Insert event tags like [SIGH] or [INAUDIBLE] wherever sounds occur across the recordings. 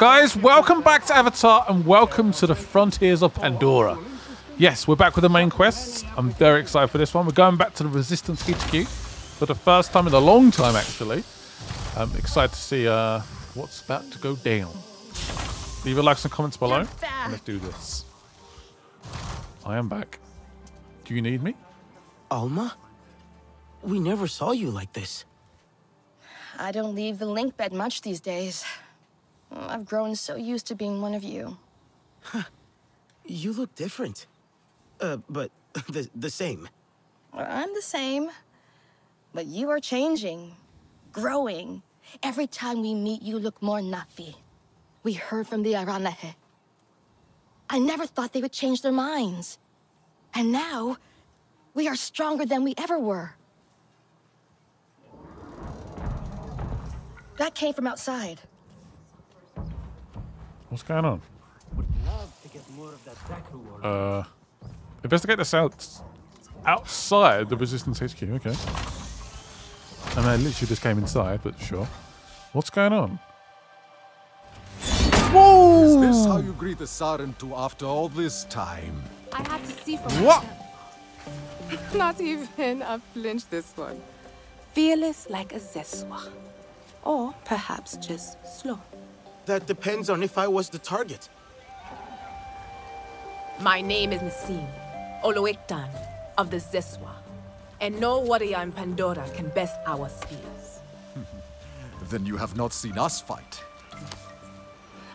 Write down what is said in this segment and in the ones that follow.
Guys, welcome back to Avatar and welcome to the Frontiers of Pandora. Yes, we're back with the main quests. I'm very excited for this one. We're going back to the Resistance HQ for the first time in a long time, actually. I'm excited to see uh, what's about to go down. Leave a like and comments below. And let's do this. I am back. Do you need me? Alma? We never saw you like this. I don't leave the link bed much these days. I've grown so used to being one of you. Huh. You look different. Uh, but [LAUGHS] the, the same. I'm the same. But you are changing, growing. Every time we meet, you look more Na'vi. We heard from the Aranahe. I never thought they would change their minds. And now, we are stronger than we ever were. That came from outside. What's going on? Uh, investigate the south outside the Resistance HQ. Okay. And I literally just came inside, but sure. What's going on? Whoa! Is this how you greet the Sarentu after all this time? I had to see for What? myself. [LAUGHS] Not even a flinch this one. Fearless like a Zeswa. Or perhaps just slow. That depends on if I was the target. My name is Nassim, Oloiktan of the Zeswa. And no warrior in Pandora can best our spears. [LAUGHS] Then you have not seen us fight.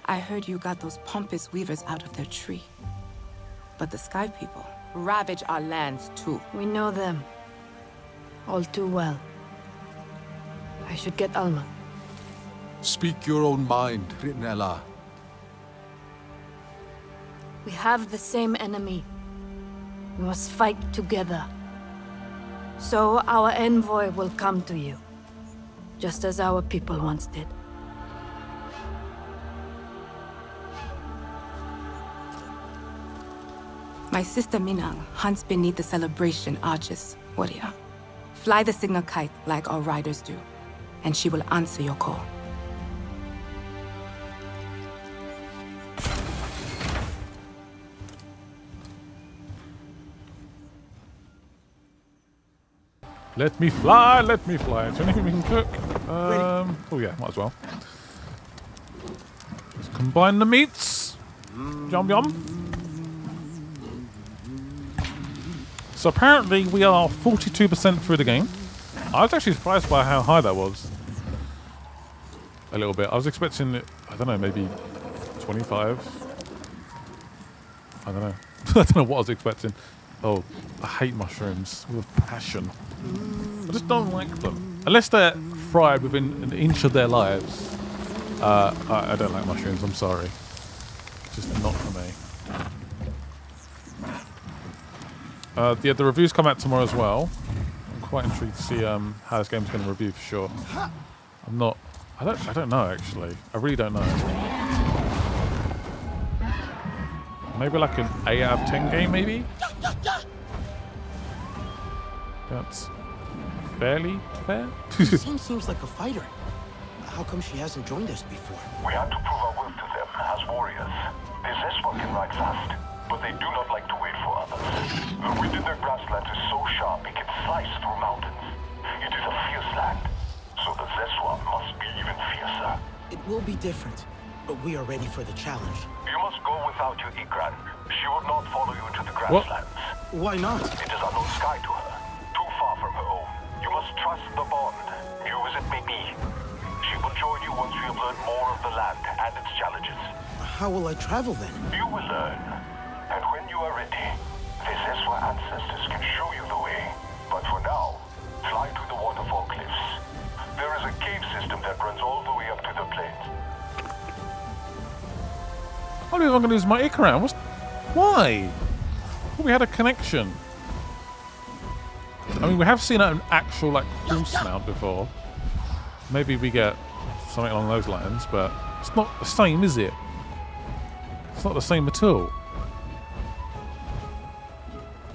I heard you got those pompous weavers out of their tree. But the Sky People ravage our lands too. We know them. All too well. I should get Alma. Speak your own mind, Ritnella. We have the same enemy. We must fight together. So our envoy will come to you. Just as our people once did. My sister Minang hunts beneath the celebration arches, warrior. Fly the signal kite like our riders do, and she will answer your call. Let me fly, let me fly. Is there anything we can cook? Um, oh yeah, might as well. Let's combine the meats. Yum yum. So apparently we are 42% through the game. I was actually surprised by how high that was. A little bit. I was expecting, I don't know, maybe 25. I don't know. [LAUGHS] I don't know what I was expecting. Oh, I hate mushrooms with passion. I just don't like them. Unless they're fried within an inch of their lives. Uh, I, I don't like mushrooms, I'm sorry. Just not for me. Uh, yeah, the reviews come out tomorrow as well. I'm quite intrigued to see um, how this game's going to review for sure. I'm not... I don't, I don't know, actually. I really don't know. Maybe like an 8 out of 10 game, maybe? That's fairly fair. [LAUGHS] Sam seems like a fighter. How come she hasn't joined us before? We had to prove our worth to them as warriors. The Zeswa can ride fast, but they do not like to wait for others. The wind in their grasslands is so sharp it can slice through mountains. It is a fierce land, so the Zeswa must be even fiercer. It will be different, but we are ready for the challenge. You must go without your Ikran. She would not follow you into the What? grasslands. Why not? It is unknown sky to her, too far from her home. You must trust the bond, new as it may be. She will join you once we have learned more of the land and its challenges. How will I travel then? You will learn. And when you are ready, the Zeswa ancestors can show you the way. But for now, fly to the waterfall cliffs. There is a cave system that runs all the way up to the plains. I don't even going to lose my Ikran. What's... Why? We had a connection. I mean, we have seen an actual, like, horse mount before. Maybe we get something along those lines, but it's not the same, is it? It's not the same at all.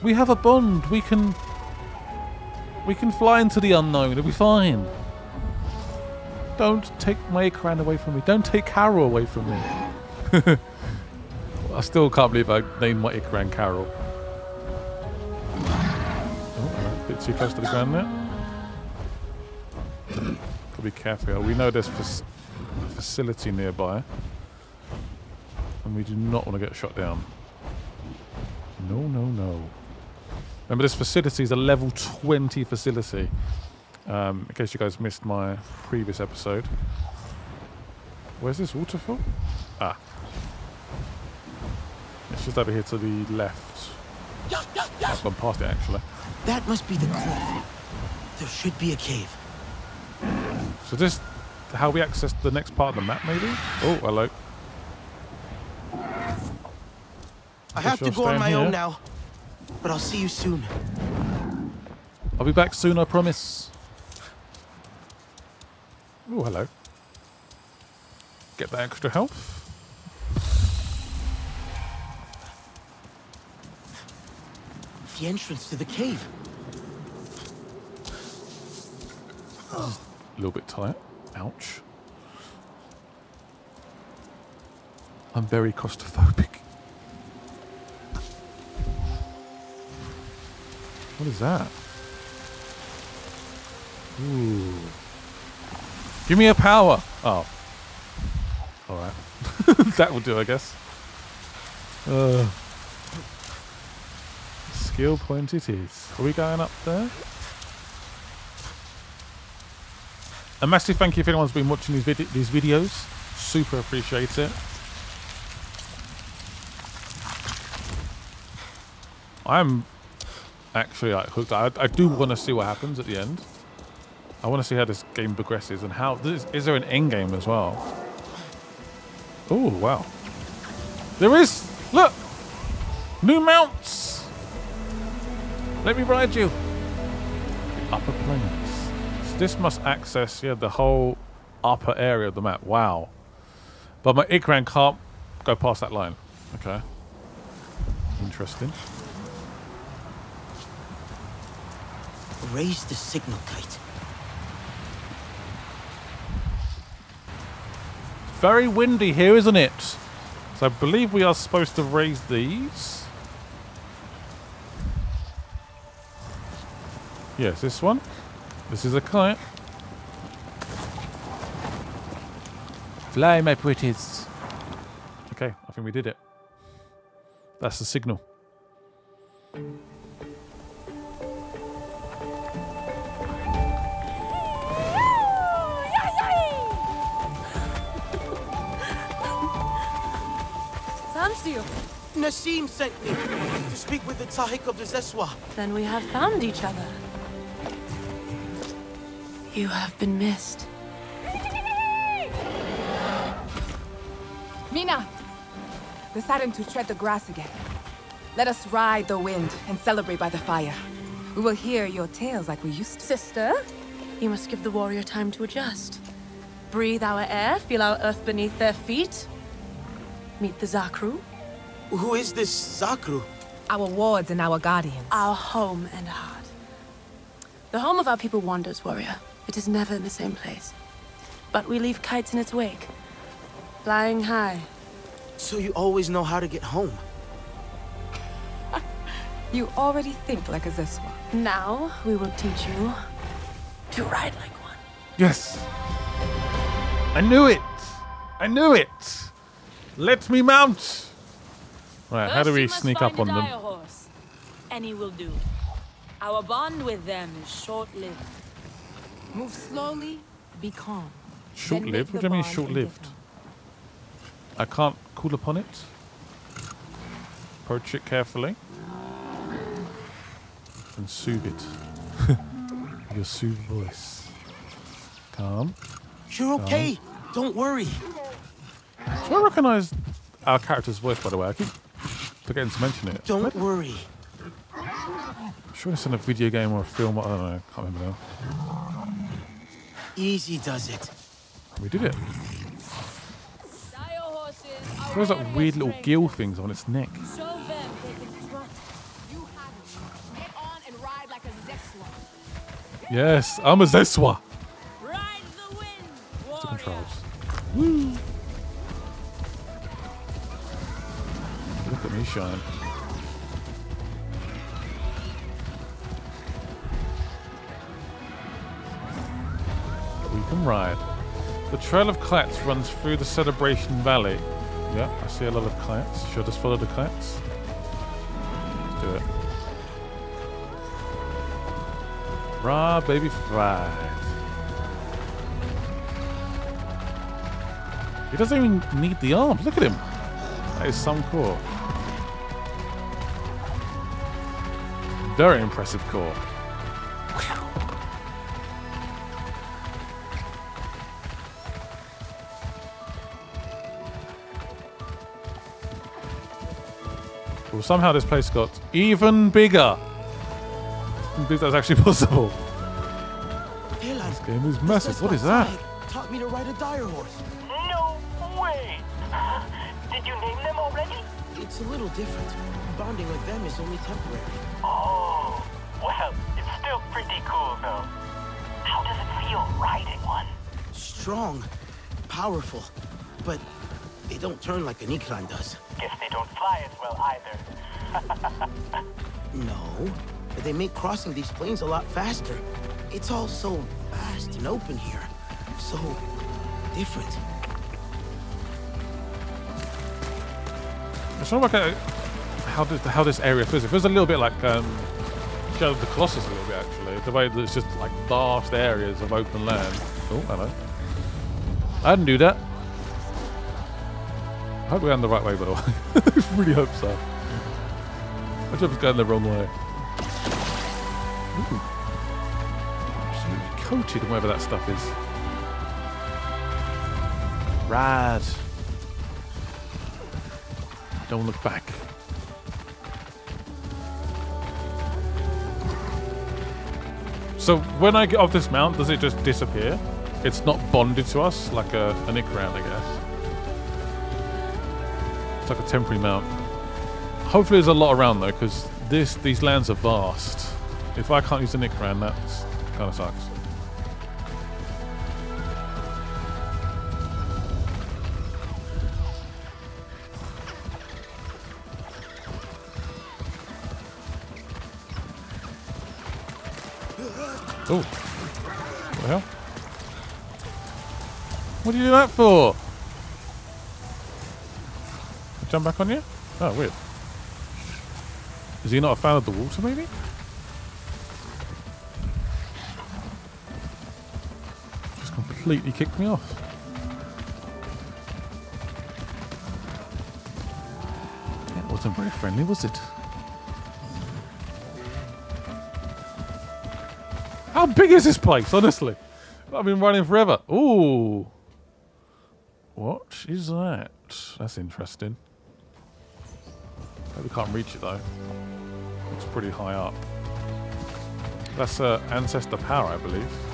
We have a bond. We can... We can fly into the unknown. It'll be fine. Don't take my Ikran away from me. Don't take Carol away from me. [LAUGHS] I still can't believe I named my Ikran Carol. Oh, a bit too close to the ground there. Gotta be careful. We know there's a facility nearby. And we do not want to get shot down. No, no, no. Remember, this facility is a level 20 facility. Um, in case you guys missed my previous episode. Where's this waterfall? Ah. It's just over here to the left. I've gone past it actually. That must be the cliff. There should be a cave. So this how we access the next part of the map maybe? Oh, hello. I have to go on my here. own now. But I'll see you soon. I'll be back soon, I promise. Oh, hello. Get that extra health. The entrance to the cave. A little bit tight. Ouch. I'm very claustrophobic. What is that? Ooh. Give me a power. Oh. Alright. [LAUGHS] that will do, I guess. Uh, skill point it is. Are we going up there? A massive thank you if anyone's been watching these, vid- these videos. Super appreciate it. I'm actually like hooked. I, I do want to see what happens at the end. I want to see how this game progresses and how is, is there an end game as well? Oh wow, there is. Look, new mounts. Let me ride you. The upper plains. So this must access yeah the whole upper area of the map. Wow, but my Ikran can't go past that line. Okay, interesting. Raise the signal kite. Very windy here, isn't it? So I believe we are supposed to raise these. Yes, this one. This is a kite. Fly, my pretties. Okay, I think we did it. That's the signal. Samsio, Nassim sent me to speak with the Tsahik of the Zeswa. then we have found each other. You have been missed. Mina! Deciding to tread the grass again. Let us ride the wind and celebrate by the fire. We will hear your tales like we used to. Sister, you must give the warrior time to adjust. Breathe our air, feel our earth beneath their feet. Meet the Zakru, Who is this Zakru? Our wards and our guardians. our home and heart. The home of our people wanders, warrior. It is never in the same place. But we leave kites in its wake, flying high. So you always know how to get home. [LAUGHS] You already think like a Zeswa. Now we will teach you to ride like one. Yes. I knew it. I knew it. Let me mount. Right, how do we sneak up on them? dire horse. Any will do. Our bond with them is short-lived. Move slowly, be calm. Short Then lived? What do you mean short lived? I can't call upon it. Approach it carefully. And soothe it. [LAUGHS] Your soothed voice. Calm. You're okay. Don't worry. Do I recognise our character's voice, by the way? I keep forgetting to mention it. Don't worry. I'm sure it's in a video game or a film. I don't know. I can't remember now. Easy does it. We did it. There's that weird little gill things on its neck? Yes, I'm a Zeswa. Ride the wind, What's the controls? Woo. Look at me shine. We can ride. The Trail of Klats runs through the Celebration Valley. Yeah, I see a lot of Klats. Should I just follow the Klats? Let's do it. Raw baby fried. He doesn't even need the arms. Look at him. That is some core. Very impressive core. Well, somehow this place got even bigger. I Didn't believe that's actually [LAUGHS] possible. Taylor, This game is massive. What is that? Taught me to ride a dire horse. No way! Did you name them already? It's a little different. Bonding with them is only temporary. Oh, well, it's still pretty cool though. How does it feel riding one? Strong, powerful, but they don't turn like an Ikran does. Guess they don't fly as well either. [LAUGHS] No, but they make crossing these plains a lot faster. It's all so vast and open here. So different. I'm trying to work out how this, how this area feels. It feels a little bit like um, Shadow of the Colossus a little bit, actually. The way that it's just like vast areas of open land. Oh, hello. I didn't do that. I hope we're going the right way, by the way. [LAUGHS] I really hope so. I hope it's going the wrong way. Ooh. Absolutely coated whatever that stuff is. Rad. Don't look back. So when I get off this mount, does it just disappear? It's not bonded to us like a, an Ikran, I guess. Like a temporary mount. Hopefully there's a lot around though, because this these lands are vast. If I can't use the Ikran, that kind of sucks. Oh. What the hell? What do you do that for? Jump back on you? Oh, weird. Is he not a fan of the water, maybe? Just completely kicked me off. That wasn't very friendly, was it? How big is this place, honestly? I've been running forever. Ooh. What is that? That's interesting. We can't reach it though. It's pretty high up. That's uh, Ancestor Power, I believe.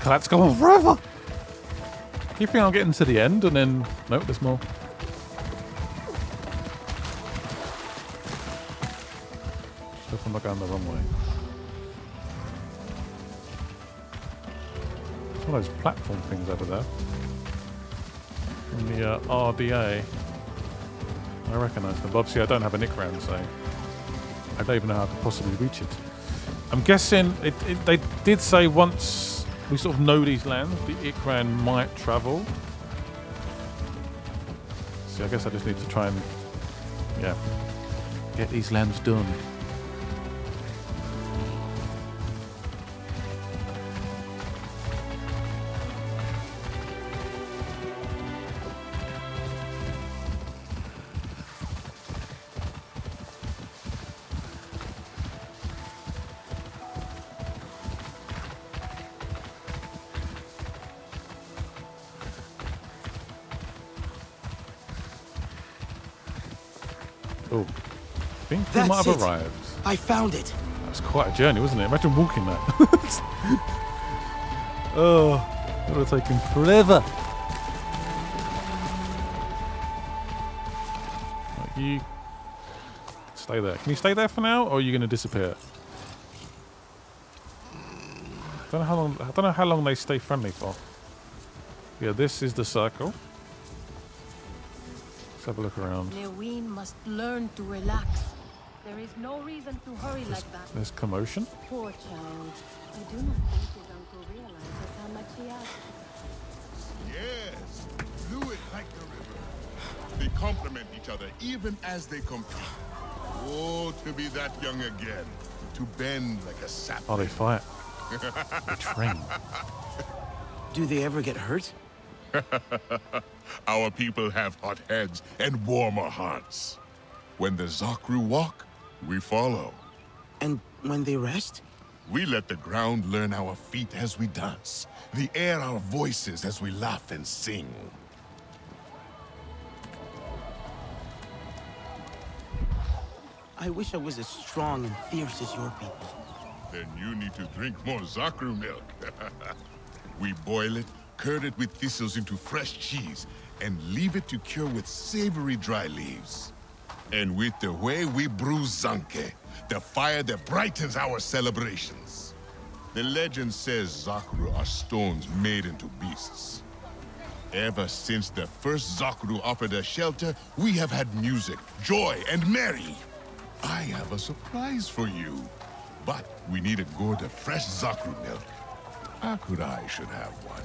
Collapse go on forever. You think I'll get into the end and then nope, there's more. Hope I'm not going the wrong way. It's one those platform things over there. From the uh, RDA. I recognise them. But obviously I don't have an Ikran, so I don't even know how I could possibly reach it. I'm guessing it, it, they did say once we sort of know these lands, the Ikran might travel. See, I guess I just need to try and, yeah, get these lands done. Might have it. arrived. I found it. It's quite a journey, wasn't it? Imagine walking that. [LAUGHS] oh, it would have taken forever. Right, you stay there. Can you stay there for now, or are you going to disappear? I don't know how long. I don't know how long they stay friendly for. Yeah, this is the circle. Let's have a look around. Lewin must learn to relax. There is no reason to hurry There's, like that. there's commotion. Poor child. I do not think his uncle realizes how much he has. Yes, fluid like the river. They complement each other even as they compete. Oh, to be that young again. To bend like a sap. Oh, they fight. [LAUGHS] They train. Do they ever get hurt? [LAUGHS] Our people have hot heads and warmer hearts. When the Zakru walk, we follow. And when they rest? We let the ground learn our feet as we dance, the air our voices as we laugh and sing. I wish I was as strong and fierce as your people. Then you need to drink more Zakru milk. [LAUGHS] we boil it, curd it with thistles into fresh cheese, and leave it to cure with savory dry leaves. And with the way we brew Zanke, the fire that brightens our celebrations. The legend says Zakru are stones made into beasts. Ever since the first Zakru offered us shelter, we have had music, joy, and merry. I have a surprise for you. But we need a gourd of fresh Zakru milk. Akurai should have one.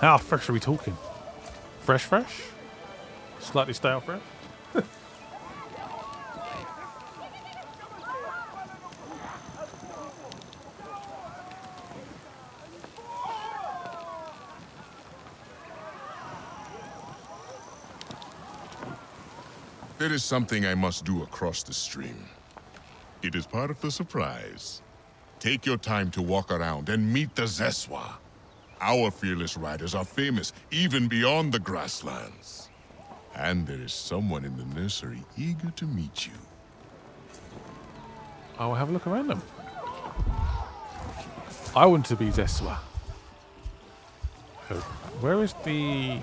How fresh are we talking? Fresh, fresh? Slightly stale fresh? There is something I must do across the stream. It is part of the surprise. Take your time to walk around and meet the Zeswa. Our fearless riders are famous even beyond the grasslands. And there is someone in the nursery eager to meet you. I will have a look around them. I want to be Zeswa. So, where is the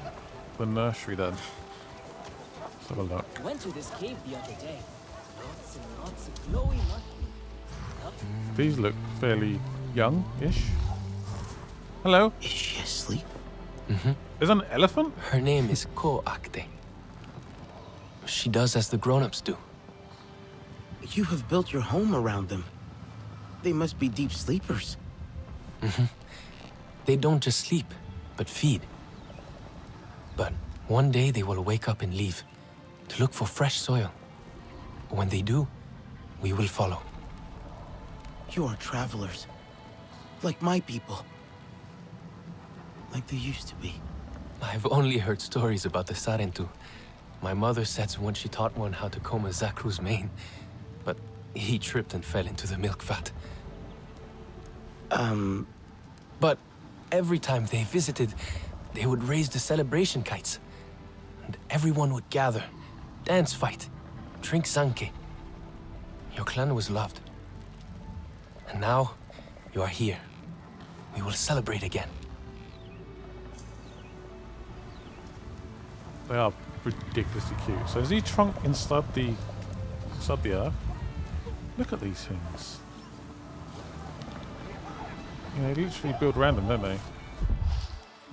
the nursery then? Let's have a look. Went to this cave the other day. Lots and lots of glowy mushrooms. These look fairly young-ish. Hello. Is she asleep? Mm-hmm. Is an elephant? Her name is Ko Akte. She does as the grown-ups do. You have built your home around them. They must be deep sleepers. Mm-hmm. They don't just sleep, but feed. But one day they will wake up and leave to look for fresh soil. When they do, we will follow. You are travelers. Like my people. Like they used to be. I've only heard stories about the Sarentu. My mother said when she taught one how to comb a Zakru's mane. But he tripped and fell into the milk vat. Um... But every time they visited, they would raise the celebration kites. And everyone would gather, dance fight, drink Zanke. Your clan was loved. And now, you are here. We will celebrate again. They are ridiculously cute. So is he trunk inside the inside the earth? Look at these things. Yeah, they literally build random, don't they?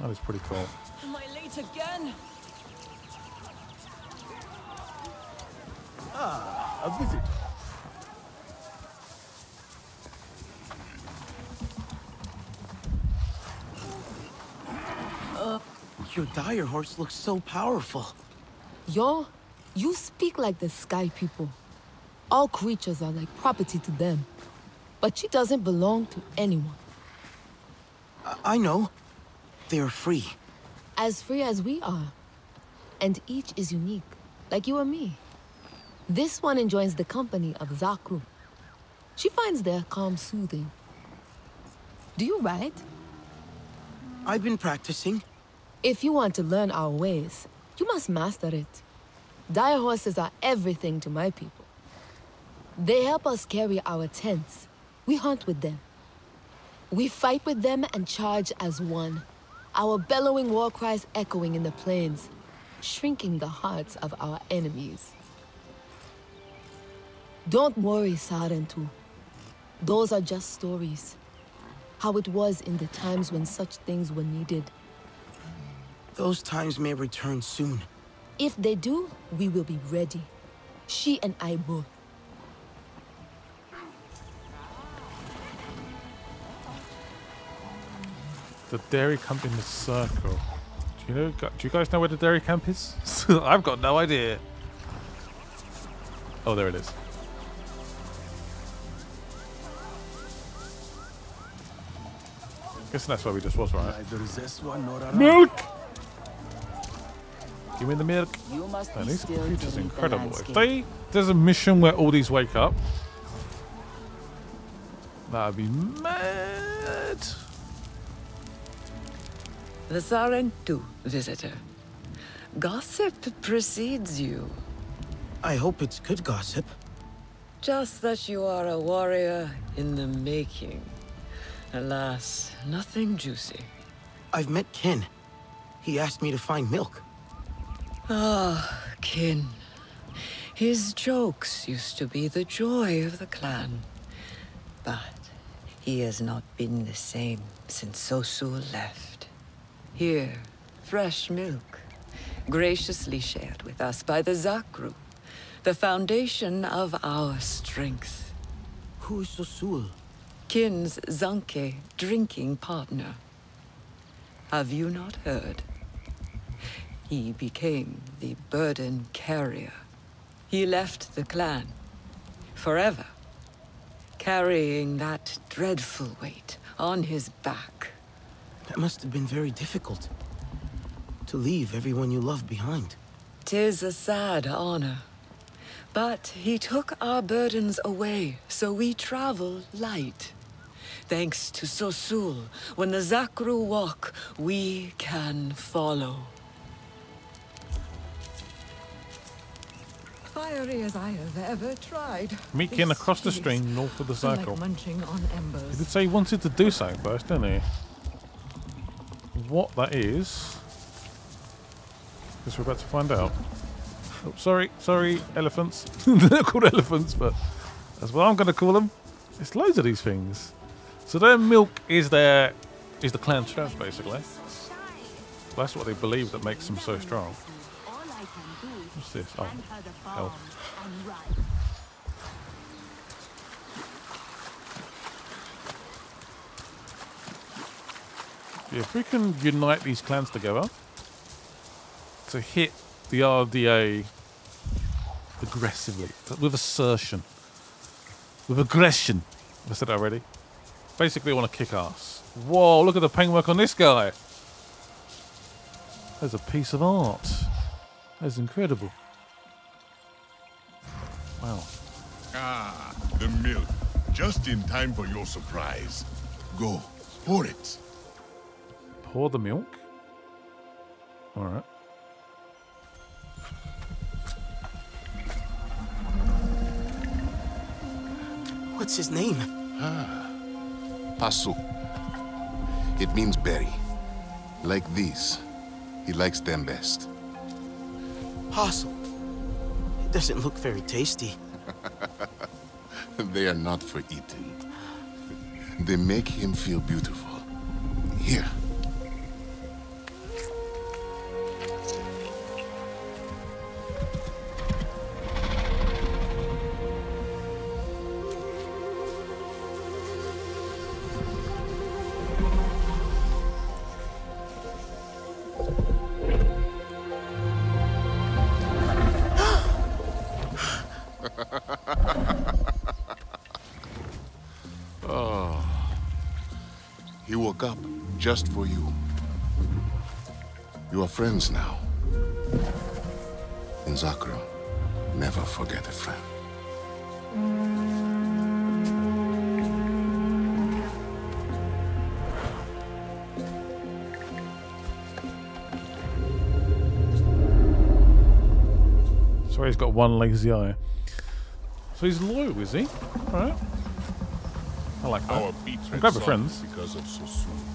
That is pretty cool. Am I late again? Ah, a visit. Uh, Your dire horse looks so powerful. Yo, you speak like the sky people. All creatures are like property to them. But she doesn't belong to anyone. I, I know. They are free. As free as we are. And each is unique, like you and me. This one enjoys the company of Zakru. She finds their calm soothing. Do you ride? I've been practicing. If you want to learn our ways, you must master it. Dire horses are everything to my people. They help us carry our tents. We hunt with them. We fight with them and charge as one. Our bellowing war cries echoing in the plains, shrinking the hearts of our enemies. Don't worry, Sarentu. Those are just stories. How it was in the times when such things were needed. Those times may return soon. If they do, we will be ready. She and I both. The dairy camp in the circle. Do you know? Do you guys know where the dairy camp is? [LAUGHS] I've got no idea. Oh, there it is. Guessing that's where we just was, right? Neither this one nor a Milk! Give me the milk. You must Man, be these still creatures beneath the incredible. If they there's a mission where all these wake up, that'd be mad. The Sarentu, visitor. Gossip precedes you. I hope it's good gossip. Just that you are a warrior in the making. Alas, nothing juicy. I've met Ken. He asked me to find milk. Ah, Kin. His jokes used to be the joy of the clan. But he has not been the same since Sosul left. Here, fresh milk, graciously shared with us by the Zakru, the foundation of our strength. Who is Sosul? Kin's Zanke drinking partner. Have you not heard? He became the burden carrier. He left the clan. Forever. Carrying that dreadful weight on his back. That must have been very difficult. To leave everyone you love behind. Tis a sad honor. But he took our burdens away, so we travel light. Thanks to Sosul, when the Zakru walk, we can follow. Fiery as I have ever tried. Meet Ken across the stream north of the circle. Like munching on He embers. did say he wanted to do something first, didn't he? What that is, guess we're about to find out. Oh, sorry, sorry, elephants. [LAUGHS] They're not called elephants, but that's what I'm going to call them. It's loads of these things. So their milk is their is the clan strength, basically. That's what they believe that makes them so strong. What's this? Oh, health. Yeah, if we can unite these clans together to hit the RDA aggressively, with assertion, with aggression. I said that already. Basically, I want to kick ass. Whoa, look at the paintwork on this guy. There's a piece of art. That's incredible. Wow. Ah, the milk. Just in time for your surprise. Go, pour it. Pour the milk. All right. What's his name? Ah, Pasu. It means berry. Like these. He likes them best. Possum. It doesn't look very tasty. [LAUGHS] they are not for eating. They make him feel beautiful. Here. Just for you. You are friends now. In Zakru, never forget a friend. Sorry, he's got one lazy eye. So he's loyal, is he? Alright. I like that. Our betrayed I'm glad we're son friends. because of Sosu. Ah,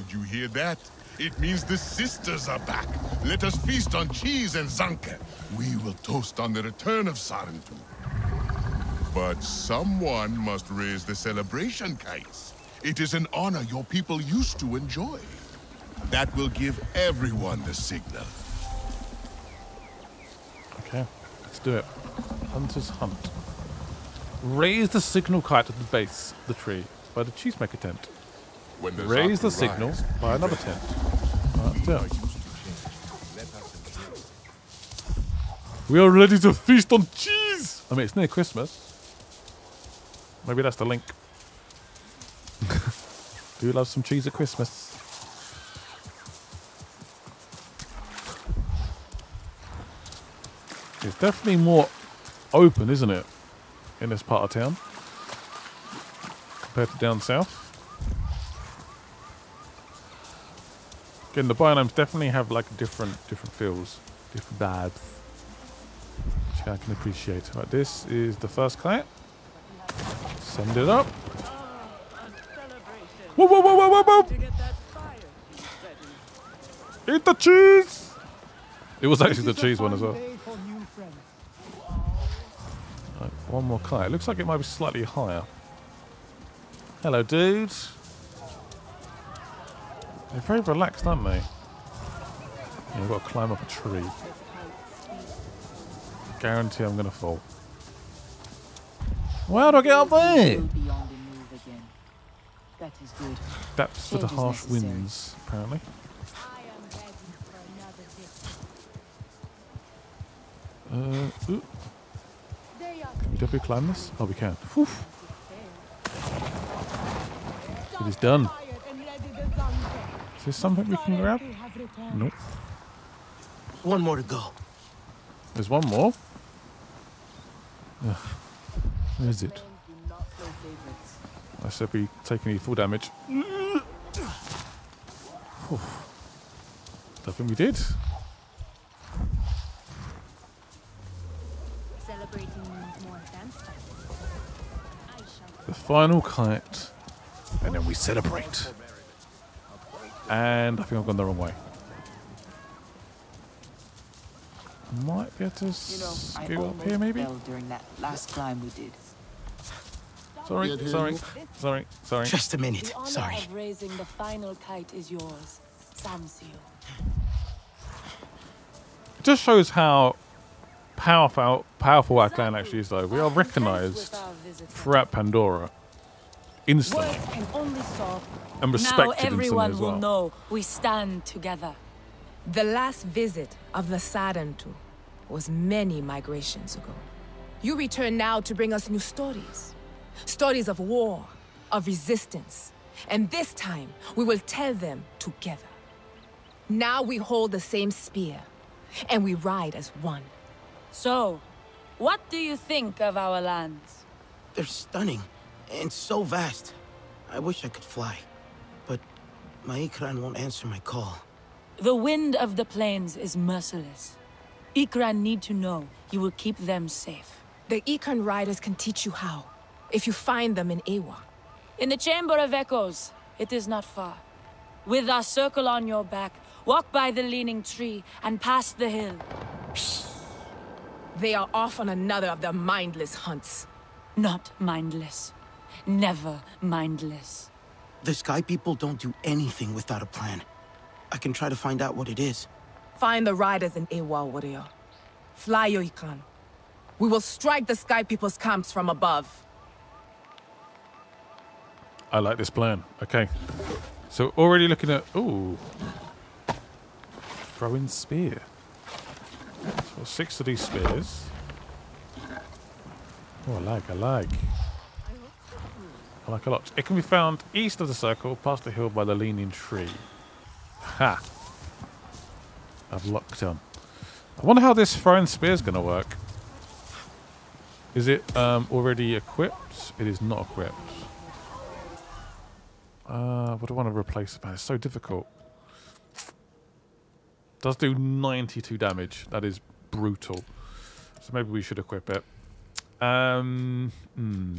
did you hear that? It means the sisters are back. Let us feast on cheese and zanke. We will toast on the return of Sarentu. But someone must raise the celebration kites. It is an honor your people used to enjoy. That will give everyone the signal. Okay, let's do it. Hunter's Hunt. Raise the signal kite at the base of the tree by the cheesemaker tent. Raise the signal by another tent. Right, there. We are ready to feast on cheese! I mean, it's near Christmas. Maybe that's the link. [LAUGHS] Do you love some cheese at Christmas? It's definitely more open, isn't it? In this part of town. Compared to down south. Again, the biomes definitely have like different different feels, different vibes. Which I can appreciate. Right, this is the first client. Send it up. Whoa, whoa, whoa, whoa, whoa, whoa! Eat the cheese! It was actually the cheese one as well. Right, one more kite. Looks like it might be slightly higher. Hello, dude. They're very relaxed, aren't they? Yeah, I've got to climb up a tree. Guarantee I'm going to fall. Why do I get up there? Beyond the move again. That is good. That's for the harsh winds, apparently. Uh, ooh. Can we climb this? Oh, we can. Whew. It is done. Is there something we can grab? Nope. One more to go. There's one more. Ugh. Where is it? I said we take any full damage. Whew. Don't think we did. Celebrating more dance time. The final kite, and then we celebrate. And I think I've gone the wrong way. Might be able to You know, up here, maybe. during that last climb we did. Sorry, sorry, sorry, sorry. Just a The minute. honor Sorry. of raising the final kite is yours, Samsio. It just shows how powerful powerful our clan actually is, though. We are recognised throughout Pandora instantly Words can only solve. and now respected everyone instantly as will know we stand together. The last visit of the Sarentu was many migrations ago. You return now to bring us new stories. Stories of war, of resistance. And this time, we will tell them together. Now we hold the same spear, and we ride as one. So, what do you think of our lands? They're stunning and so vast. I wish I could fly, but my Ikran won't answer my call. The wind of the plains is merciless. Ikran need to know you will keep them safe. The Ikran riders can teach you how, if you find them in Ewa. In the Chamber of Echoes, it is not far. With our circle on your back, walk by the leaning tree and past the hill. They are off on another of their mindless hunts. Not mindless. Never mindless. The Sky People don't do anything without a plan. I can try to find out what it is. Find the riders in Ewa, warrior. Fly your Ikran. We will strike the Sky People's camps from above. I like this plan. Okay. So already looking at ooh. Throwing spear. So six of these spears. Oh I like, I like. Like a lot. It can be found east of the circle, past the hill by the leaning tree. Ha! I've locked on. I wonder how this throwing spear is going to work. Is it um, already equipped? It is not equipped. Uh, what do I want to replace it? It's so difficult. Does do 92 damage. That is brutal. So maybe we should equip it. Um, hmm.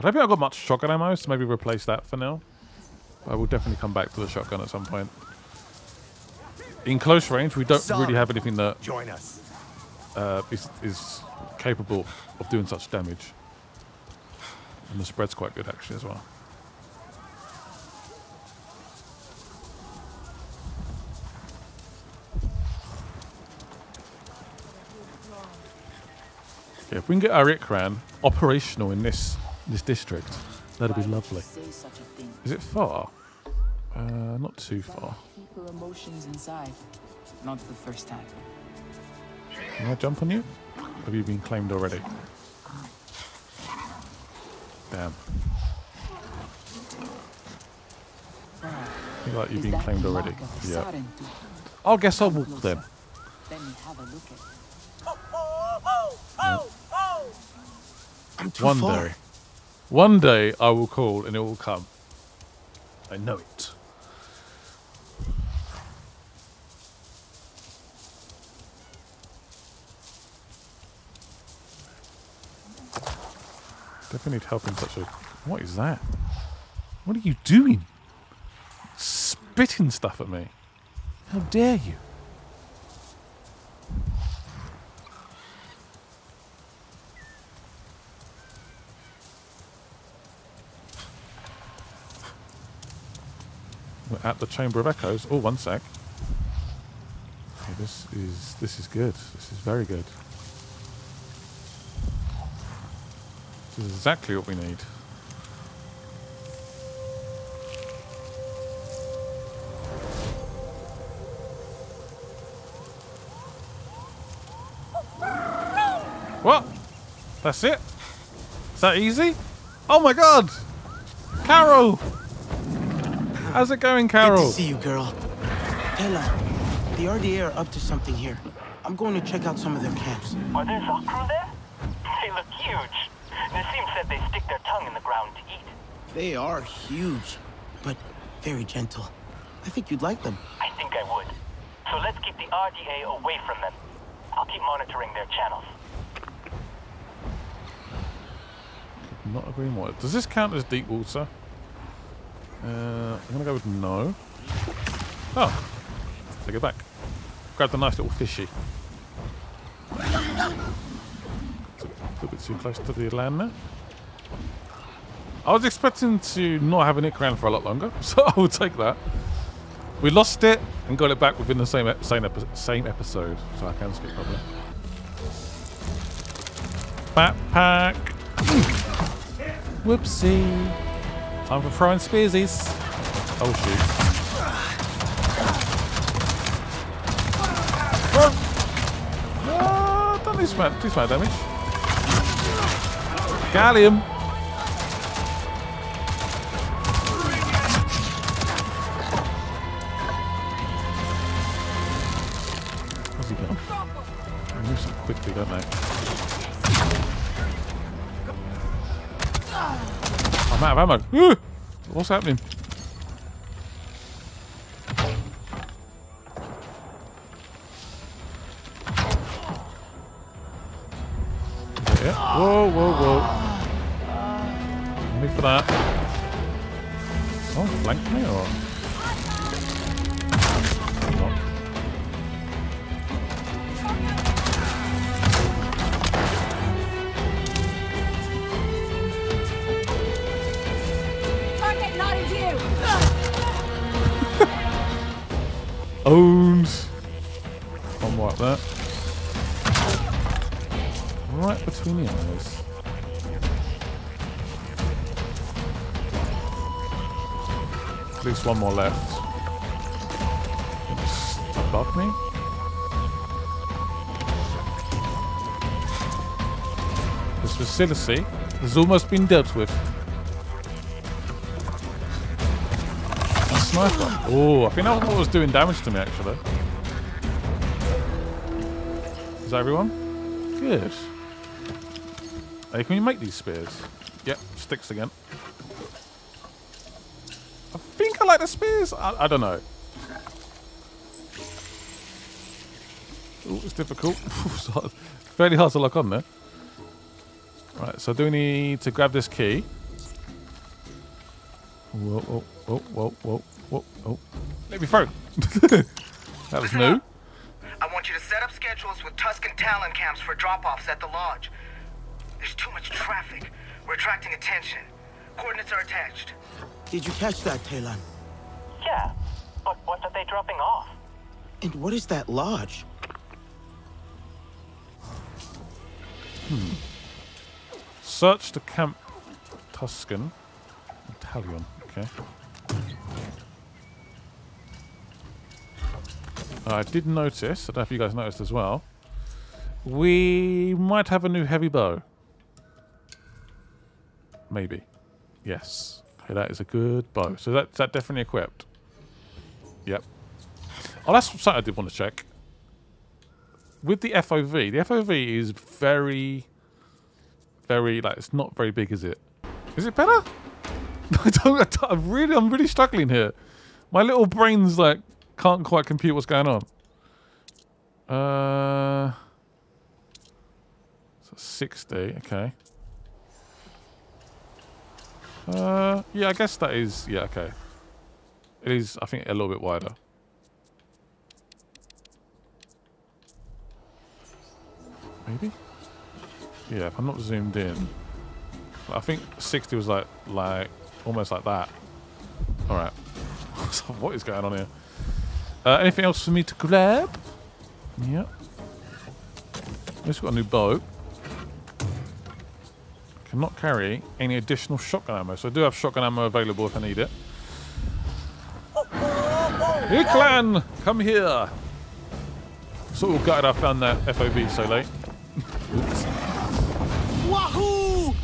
I don't think I've got much shotgun ammo, so maybe replace that for now. I will definitely come back to the shotgun at some point. In close range, we don't really have anything that Join us. uh, is, is capable of doing such damage. And the spread's quite good actually as well. Yeah, if we can get our Ikran operational in this this district, that'd be lovely. Say such a thing. Is it far? Uh, not too far. People emotions inside. Not the first time. Can I jump on you? Have you been claimed already? Damn. I feel like you've Is been claimed already. mark of the Yeah. I'll guess I'll walk then. Let me have a look at I'm too One far. day. One day I will call and it will come. I know it. Definitely need help in such a. What is that? What are you doing? Spitting stuff at me. How dare you? At the Chamber of Echoes. Oh, one sec. Okay, this is this is good. This is very good. This is exactly what we need. What? That's it? Is that easy? Oh my god! Carol! How's it going, Carol? Good to see you, girl. Tela, the RDA are up to something here. I'm going to check out some of their camps. Are there Zakru there? They look huge. Nassim said they stick their tongue in the ground to eat. They are huge, but very gentle. I think you'd like them. I think I would. So let's keep the RDA away from them. I'll keep monitoring their channels. Not agree more. Does this count as deep water? Uh, I'm gonna go with no. Oh, take it back. Grab the nice little fishy. A little bit too close to the land there. I was expecting to not have an Ikran for a lot longer, [LAUGHS] so I will take that. We lost it and got it back within the same same, epi- same episode, so I can speak properly. Backpack. Whoopsie. Time for throwing spearsies. Oh shoot. Ah, don't do smart, do smart damage. Gallium. Where's he gone? They move so quickly, don't? I'm out of ammo. Ooh! Happening? One more left. Above me. This facility has almost been dealt with. A sniper. Oh, I think that was what was doing damage to me actually. Is that everyone? Good. Hey, can you make these spears? Yep, sticks again. I think I like the spears. I, I don't know. Ooh, it's difficult. [LAUGHS] Fairly hard to lock on there. Right, so do we need to grab this key? Whoa, whoa, whoa, whoa, whoa, whoa, whoa. Let me through. [LAUGHS] that was new. I want you to set up schedules with Tuscan Talon camps for drop-offs at the lodge. There's too much traffic. We're attracting attention. Coordinates are attached. Did you catch that, Talon? Yeah, but what are they dropping off? And what is that lodge? Hmm. Search the camp Tuscan Italian. Okay. I did notice, I don't know if you guys noticed as well, we might have a new heavy bow. Maybe. Yes. Okay, that is a good bow. So that's that definitely equipped. Yep. Oh, that's something I did want to check. With the FOV, the FOV is very, very, like, it's not very big, is it? Is it better? [LAUGHS] I don't, I don't, I'm really, I'm really struggling here. My little brain's like, can't quite compute what's going on. Uh, so 60, okay. Uh, yeah, I guess that is, yeah, okay. It is, I think, a little bit wider. Maybe? Yeah, if I'm not zoomed in. I think 60 was like, like, almost like that. Alright. [LAUGHS] so what is going on here? Uh, anything else for me to grab? Yep. Just got a new bow. Cannot carry any additional shotgun ammo, so I do have shotgun ammo available if I need it. Hey clan, come here. Sort of gutted I found that FOV so late. Oops. [LAUGHS] Wahoo!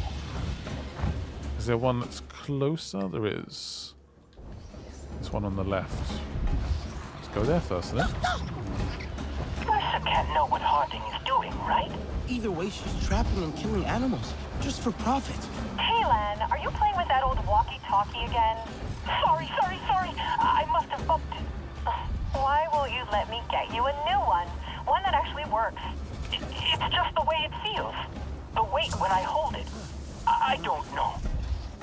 Is there one that's closer? There is. There's one on the left. Let's go there first then. Mercer can't know what Harding is doing, right? Either way, she's trapping and killing animals, just for profit. Talon, are you playing with that old walkie-talkie again? Sorry, sorry, a new one? One that actually works. It's just the way it feels. The weight when I hold it. I don't know.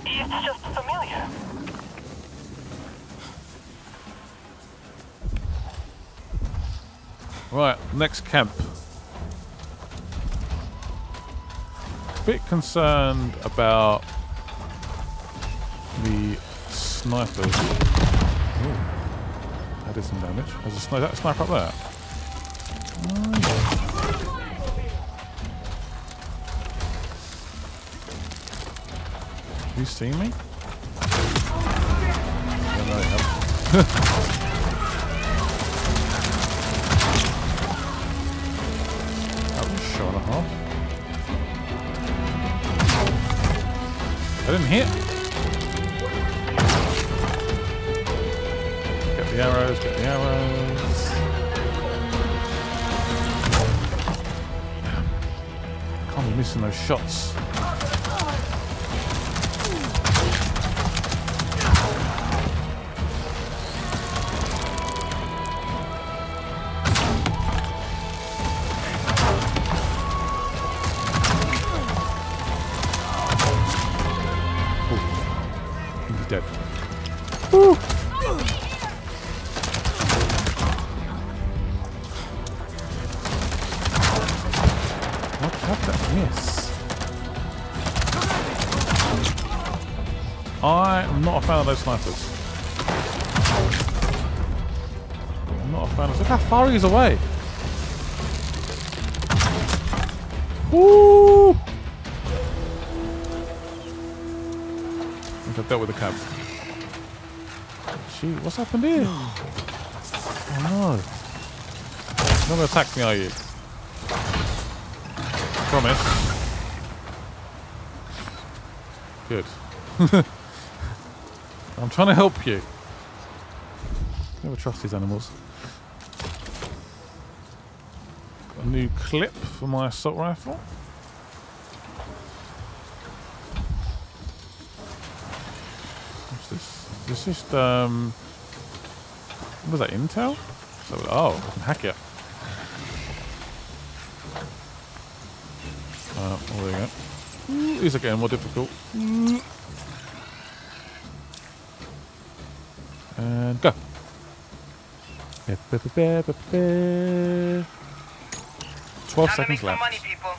It's just familiar. Right, next camp. Bit concerned about the snipers. Ooh, that did some damage. There's a sniper up there. You seen me? [LAUGHS] Haven't. That was shot half. I didn't hit. Get the arrows, get the arrows. Can't be missing those shots. Of. Look how far he is away. Woo! I think I've dealt with the cab. Shoot, what's happened here? Oh no. You're not gonna attack me, are you? Promise. Good. [LAUGHS] I'm trying to help you. Never trust these animals. Got a new clip for my assault rifle. What's this? This is just um what was that intel? So, oh, I can hack it. Uh, oh, there you go. Ooh, these are getting more difficult. And go. Twelve Time to make seconds left. money, people.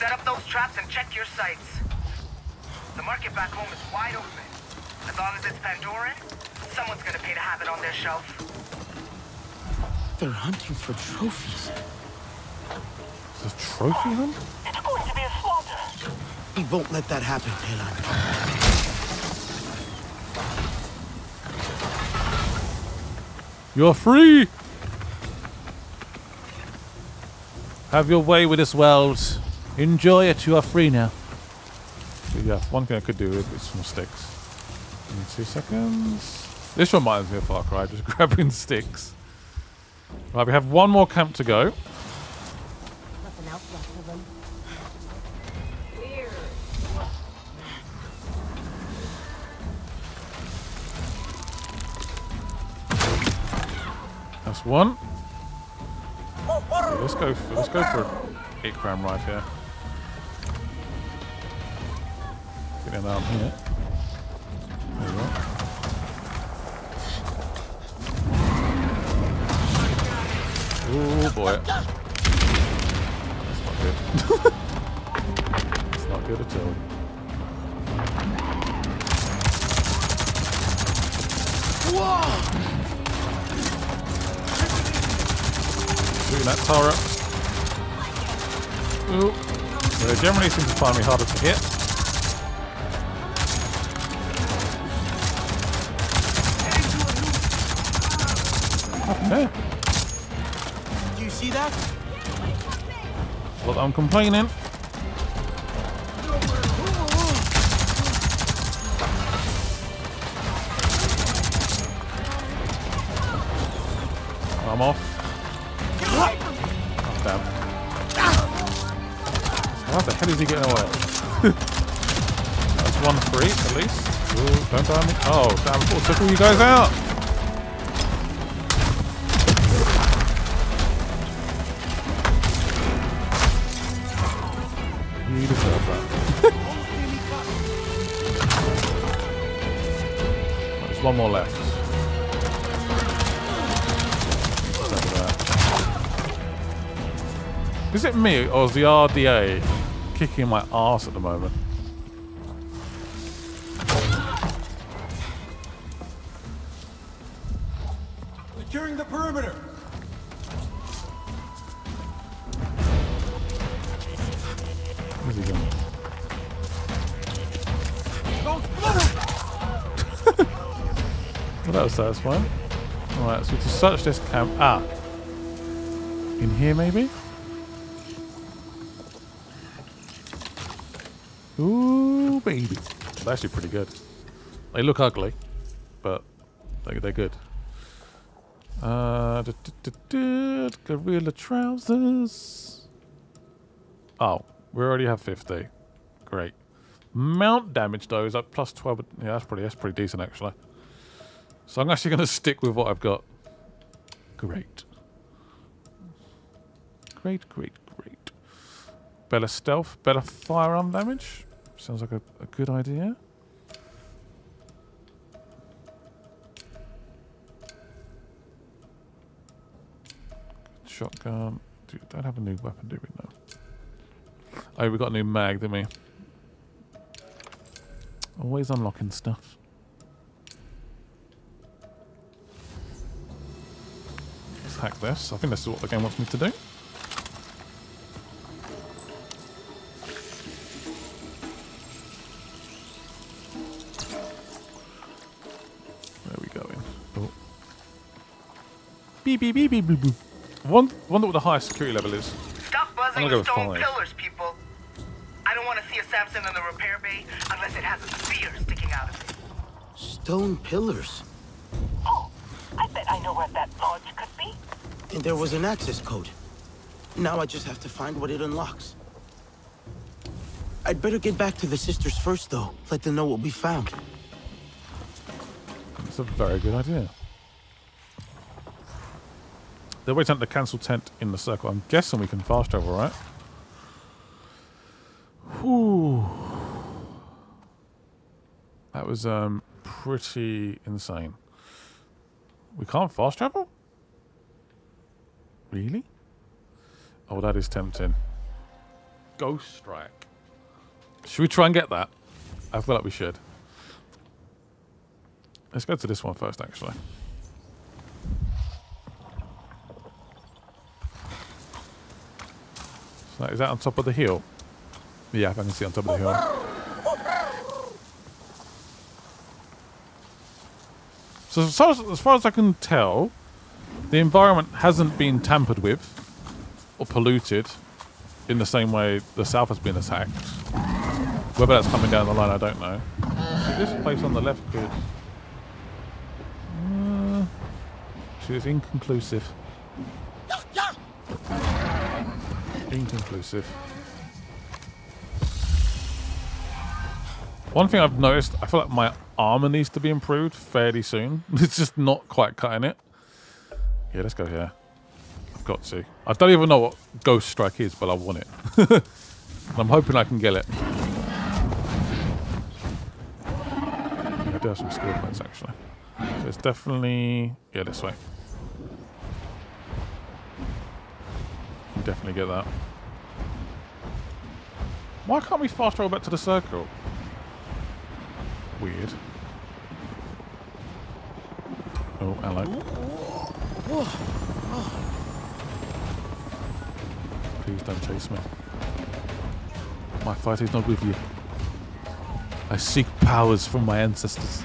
Set up those traps and check your sights. The market back home is wide open. As long as it's Pandoran, someone's gonna pay to have it on their shelf. They're hunting for trophies. The trophy hunt? It's going to be a slaughter. We won't let that happen, Taylor. You're free! Have your way with this world. Enjoy it, you are free now. So yeah, one thing I could do is some sticks. In two seconds. This reminds me of Far Cry, just [LAUGHS] grabbing sticks. Right, we have one more camp to go. Right here. Get him out here. There you go. Oh boy. Ooh. They generally seem to find me harder to hit. Okay. Do you see that? Well, I'm complaining. I'm off. How is he getting away? [LAUGHS] That's one free, at least. Ooh, don't die me. Oh, damn, I took all you guys out. [LAUGHS] You deserve that. [LAUGHS] There's one more left. Is it me or is the RDA kicking my ass at the moment? Securing the perimeter. Where's he going? [LAUGHS] Well, that was satisfying. Alright, so to search this camp. Ah. In here, maybe? Baby. They're actually pretty good. They look ugly, but they, they're good. Uh, du- du- du- gorilla trousers. Oh, we already have 50. Great. Mount damage though is up plus 12. Yeah, that's pretty. That's pretty decent actually. So I'm actually going to stick with what I've got. Great. Great, great, great. Better stealth, better firearm damage. Sounds like a, a good idea. Shotgun. Dude, don't have a new weapon, do we? No. Oh, we got a new mag, didn't we? Always unlocking stuff. Let's hack this. I think this is what the game wants me to do. Beep beep beep beep beep beep. One, wonder what the highest security level is. Stop buzzing with go stone five. pillars, people. I don't want to see a Samson in the repair bay unless it has a spear sticking out of it. Stone pillars. Oh, I bet I know where that lodge could be. And there was an access code. Now I just have to find what it unlocks. I'd better get back to the sisters first, though. Let them know what we found. It's a very good idea. They're waiting at the cancel tent in the circle. I'm guessing we can fast travel, right? Whew. That was um pretty insane. We can't fast travel? Really? Oh, that is tempting. Ghost Strike. Should we try and get that? I feel like we should. Let's go to this one first, actually. So is that on top of the hill? Yeah, I can see on top of the hill. So as far as, far as I can tell, the environment hasn't been tampered with or polluted in the same way the south has been attacked. Whether that's coming down the line, I don't know. See, this place on the left could... Uh, it's inconclusive. Inconclusive. One thing I've noticed, I feel like my armor needs to be improved fairly soon. [LAUGHS] It's just not quite cutting it. Yeah, let's go here. I've got to. I don't even know what Ghost Strike is, but I want it. [LAUGHS] I'm hoping I can get it. Yeah, I do have some skill points, actually. So it's definitely... Yeah, this way. Definitely get that. Why can't we fast travel back to the circle? Weird. Oh, hello. Please don't chase me. My fight is not with you. I seek powers from my ancestors.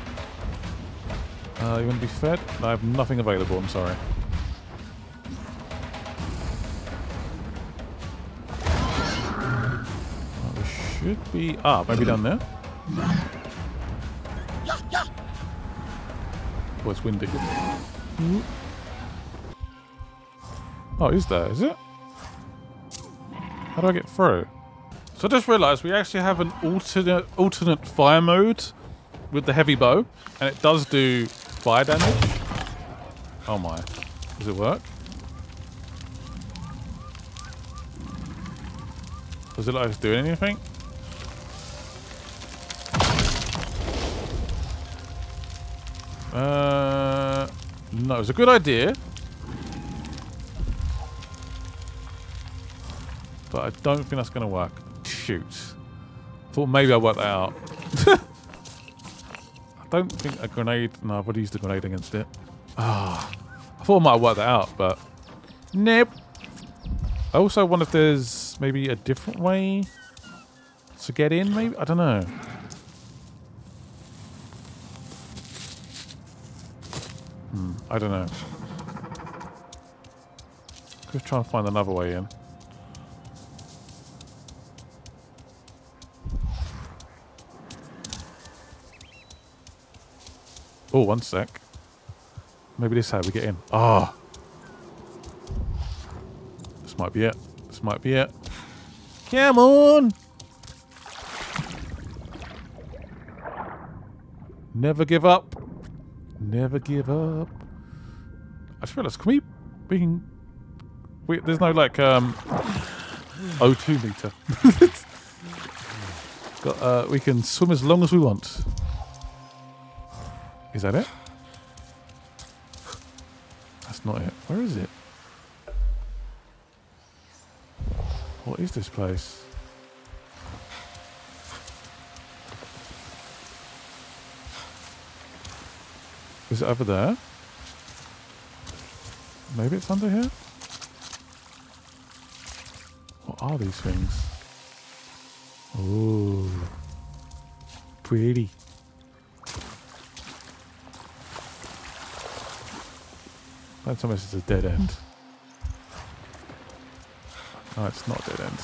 Uh, you want to be fed? I have nothing available, I'm sorry. Should be... Ah, maybe down there? Oh, it's windy. Oh, is there? Is it? How do I get through? So I just realised we actually have an alternate alternate fire mode with the heavy bow, and it does do fire damage. Oh my! Does it work? Does it like it's doing anything? Uh, no, it's a good idea. But I don't think that's going to work. Shoot. Thought maybe I worked that out. [LAUGHS] I don't think a grenade... No, I've already used a grenade against it. Ah, I thought I might have worked that out, but... Nope. I also wonder if there's maybe a different way to get in, maybe? I don't know. Hmm, I don't know. Just try and find another way in. Oh, one sec. Maybe this is how we get in. Ah. This might be it. This might be it. Come on! Never give up. Never give up. I just realized, can we... Can... We, there's no, like, um... O2 meter. [LAUGHS] Got, uh, we can swim as long as we want. Is that it? That's not it. Where is it? What is this place? Is it over there? Maybe it's under here? What are these things? Oh, pretty. That's almost a dead end. No, it's not a dead end.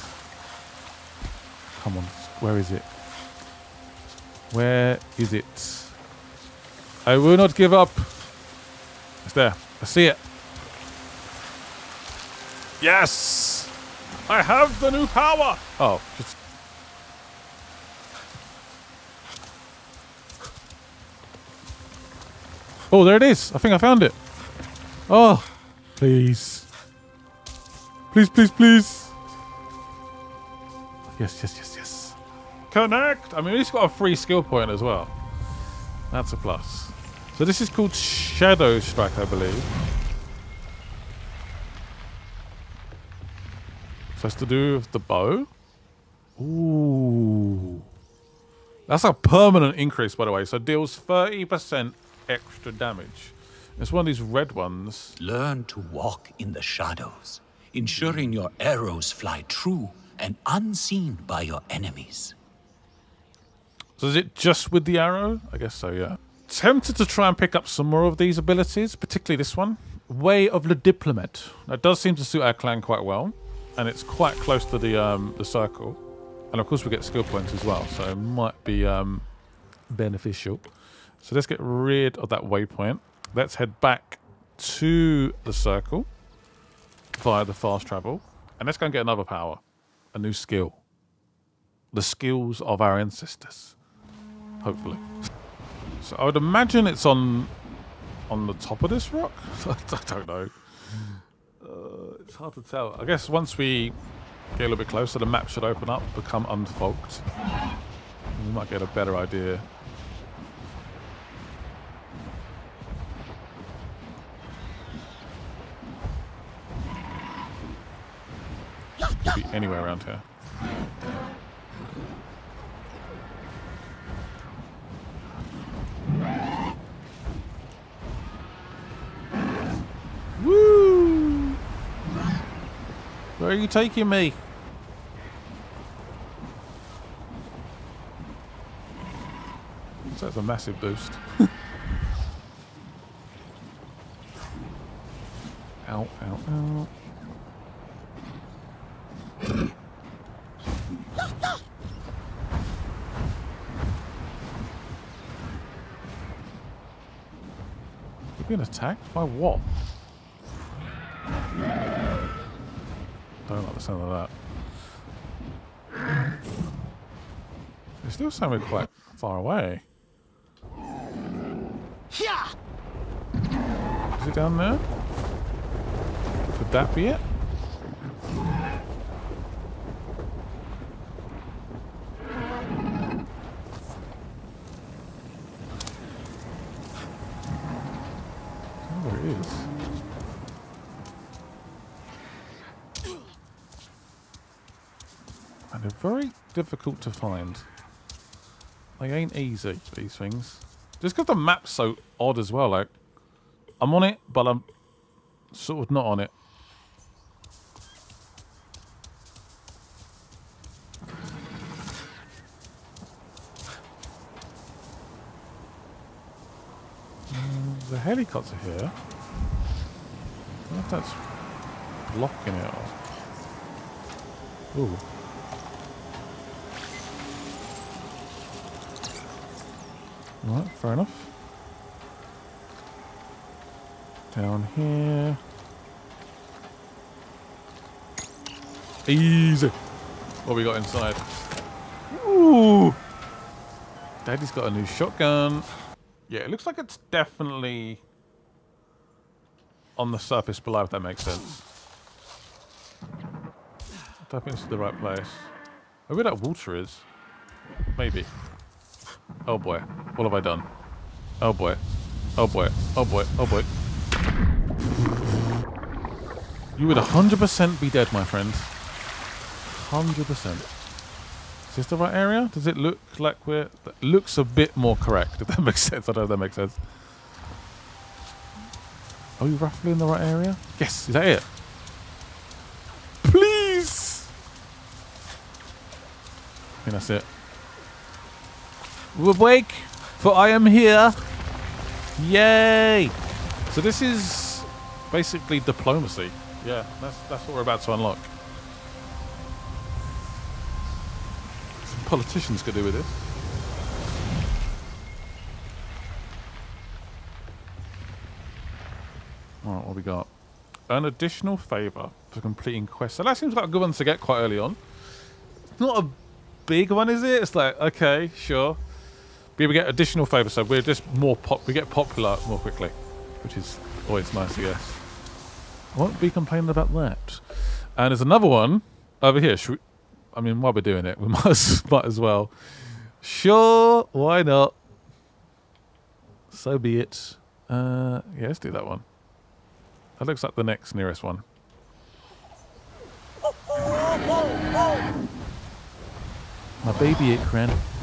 Come on, where is it? Where is it? I will not give up. It's there. I see it. Yes! I have the new power! Oh, just... Oh, there it is. I think I found it. Oh, please. Please, please, please. Yes, yes, yes, yes. Connect! I mean, he's got a free skill point as well. That's a plus. So this is called Shadow Strike, I believe. So it's to do with the bow. Ooh. That's a permanent increase, by the way. So it deals 30% extra damage. It's one of these red ones. Learn to walk in the shadows, ensuring your arrows fly true and unseen by your enemies. So is it just with the arrow? I guess so, yeah. Tempted to try and pick up some more of these abilities, particularly this one. Way of the Diplomat. That does seem to suit our clan quite well. And it's quite close to the um, the circle. And of course we get skill points as well, so it might be um, beneficial. So let's get rid of that waypoint. Let's head back to the circle via the fast travel. And let's go and get another power. A new skill. The skills of our ancestors. Hopefully. So I would imagine it's on on the top of this rock? [LAUGHS] I don't know. Uh, it's hard to tell. I guess once we get a little bit closer, the map should open up, become unfogged. We might get a better idea. Could be anywhere around here. Woo! Where are you taking me? So that's a massive boost. ow, ow, ow. Being attacked? By what? Don't like the sound of that. They still sound we're quite far away. Is it down there? Could that be it? Oh, there it is. And they're very difficult to find. They ain't easy, these things. Just because the map's so odd as well, like, I'm on it, but I'm sort of not on it. Mm, the helicopter here. I wonder if that's blocking it. Ooh. Right, fair enough. Down here. Easy. What we got inside? Ooh. Daddy's got a new shotgun. Yeah, it looks like it's definitely on the surface below, if that makes sense. I don't think this the right place. Maybe that water is. Maybe. Oh boy. What have I done? Oh boy. Oh boy. Oh boy. Oh boy. You would 100% be dead, my friend. 100%. Is this the right area? Does it look like we're... That looks a bit more correct, if that [LAUGHS] makes sense. I don't know if that makes sense. Are we roughly in the right area? Yes, is that it? Please! I think that's it. Awake, for I am here. Yay! So this is basically diplomacy. Yeah, that's that's what we're about to unlock. Some politicians could do with this. Alright, what we got? An additional favour for completing quests. So that seems like a good one to get quite early on. It's not a big one, is it? It's like, okay, sure. We get additional favours, so we're just more pop. We get popular more quickly, which is always nice, I guess. I won't be complaining about that. And there's another one over here. We, I mean, while we're doing it, we [LAUGHS] might as, might as well. Sure, why not? So be it. Uh, yeah, let's do that one. That looks like the next nearest one. My baby Ikran. Let's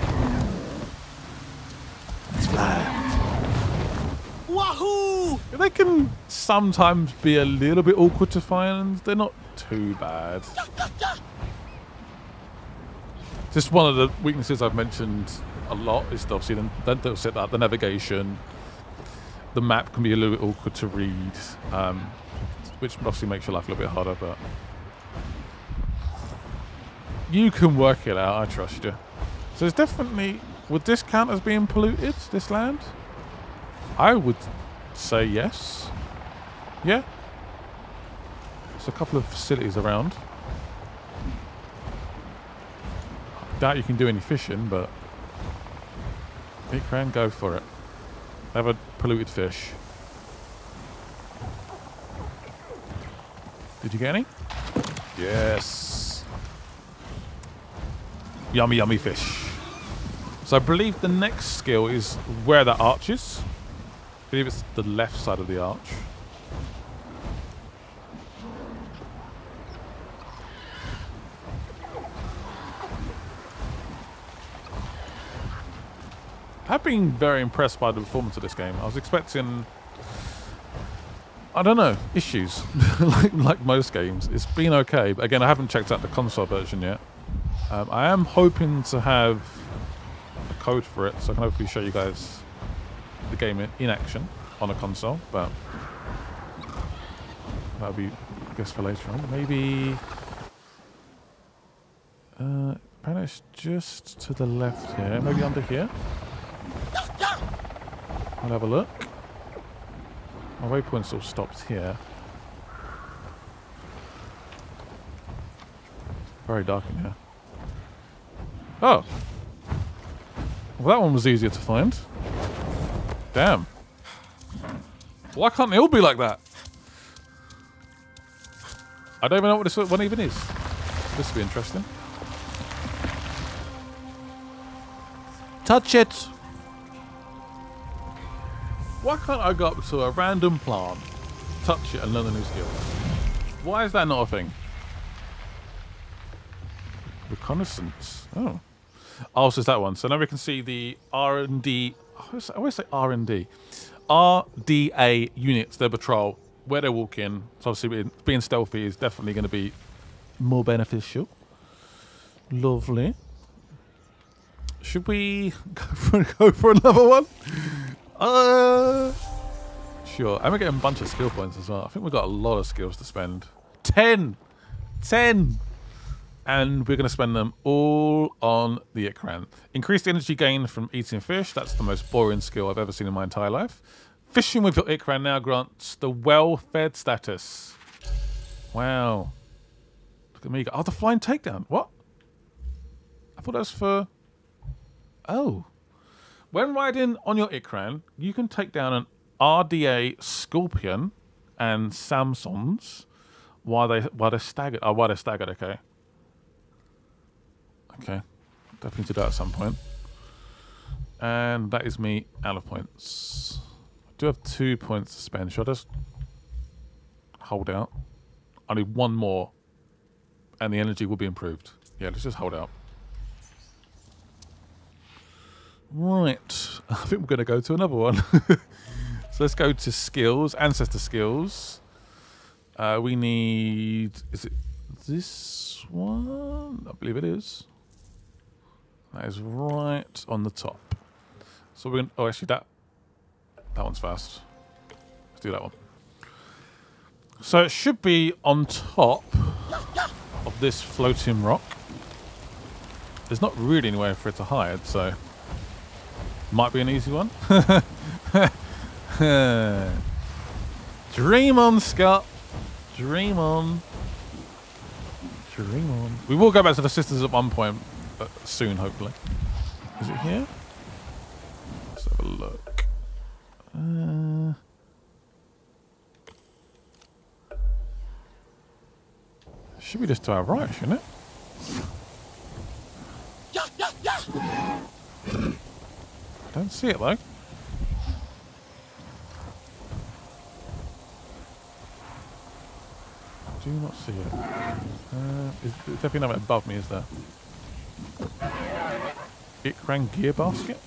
Wahoo! They can sometimes be a little bit awkward to find. They're not too bad. Just one of the weaknesses I've mentioned a lot is obviously the, the, set that the navigation. The map can be a little bit awkward to read, um, which obviously makes your life a little bit harder. But you can work it out. I trust you. So it's definitely would this count as being polluted? This land? I would say yes. Yeah. There's a couple of facilities around. Doubt you can do any fishing, but it can go for it. Have a polluted fish. Did you get any? Yes. Yummy, yummy fish. So I believe the next skill is where the arch is. I believe it's the left side of the arch. I've been very impressed by the performance of this game. I was expecting, I don't know, issues [LAUGHS] like like most games. It's been okay, but again, I haven't checked out the console version yet. Um, I am hoping to have code for it, so I can hopefully show you guys the game in, action on a console. But that'll be, I guess, for later on. Maybe. Uh, apparently it's just to the left here. Maybe under here. I'll have a look. My waypoint sort of stopped here. Very dark in here. Oh! Well, that one was easier to find. Damn. Why can't they all be like that? I don't even know what this one even is. This will be interesting. Touch it! Why can't I go up to a random plant, touch it, and learn a new skill? Why is that not a thing? Reconnaissance. Oh. Oh, so it's that one. So now we can see the R&D... I always say R&D. RDA units, their patrol, where they walk in. So obviously being stealthy is definitely going to be more beneficial. Lovely. Should we [LAUGHS] go for, go for another one? Uh, sure. And we're getting a bunch of skill points as well. I think we've got a lot of skills to spend. Ten! Ten! And we're going to spend them all on the Ikran. Increased energy gain from eating fish. That's the most boring skill I've ever seen in my entire life. Fishing with your Ikran now grants the well-fed status. Wow. Look at me. Oh, the flying takedown. What? I thought that was for... Oh. When riding on your Ikran, you can take down an RDA Scorpion and Samsons while they while they're staggered. Oh, while they're staggered. Okay. Okay. Definitely do that at some point. And that is me out of points. I do have two points to spend. Should I just hold out? I need one more, and the energy will be improved. Yeah, let's just hold out. Right, [LAUGHS] I think we're going to go to another one. [LAUGHS] so let's go to skills, ancestor skills. Uh, we need, is it this one? I believe it is. That is right on the top. So we're going to, oh actually that, that one's fast. Let's do that one. So it should be on top of this floating rock. There's not really anywhere for it to hide, so might be an easy one. [LAUGHS] Dream on, Scott. Dream on. Dream on. We will go back to the sisters at one point, but soon, hopefully. Is it here? Let's have a look. Uh... Should be just to our right, shouldn't it? Yeah, yeah, yeah. I don't see it though. do not see it. Uh, is, there's definitely nothing above me, is there? Ikran gear basket?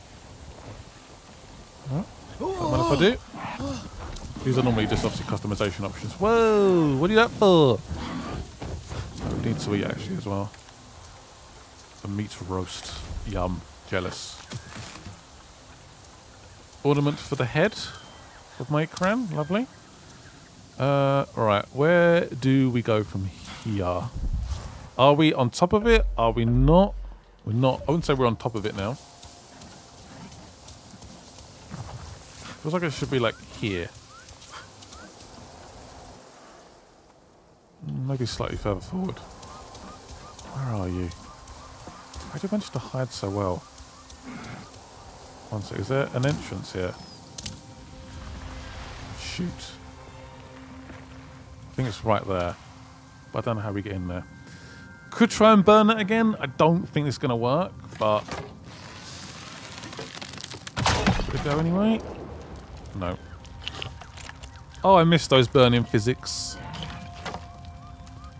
Huh? If I do. These are normally just obviously customization options. Whoa! What are you that for? Oh, we need to eat actually as well. A meat roast. Yum. Jealous. Ornament for the head of my Ikran. Lovely. Uh, alright, where do we go from here? Are we on top of it? Are we not? We're not. I wouldn't say we're on top of it now. Feels like it should be like here. Maybe slightly further forward. Where are you? How did you manage to hide so well? One sec, is there an entrance here? Shoot. I think it's right there. But I don't know how we get in there. Could try and burn it again. I don't think it's going to work, but... Could go anyway? No. Oh, I missed those burning physics.